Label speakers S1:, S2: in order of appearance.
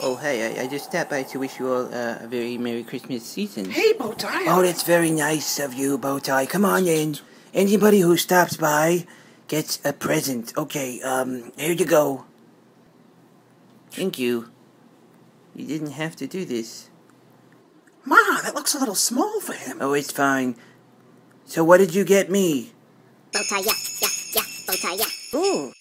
S1: Oh, hey, I, I just stopped by to wish you all uh, a very Merry Christmas season.
S2: Hey, Bowtie.
S3: Oh, that's very nice of you, Bowtie. Come on in. Anybody who stops by gets a present. Okay, um, here you go.
S1: Thank you. You didn't have to do this.
S2: Ma, that looks a little small for him.
S3: Oh, it's fine. So what did you get me?
S4: Bowtie, yeah, yeah, yeah, Bowtie, yeah.
S1: Ooh.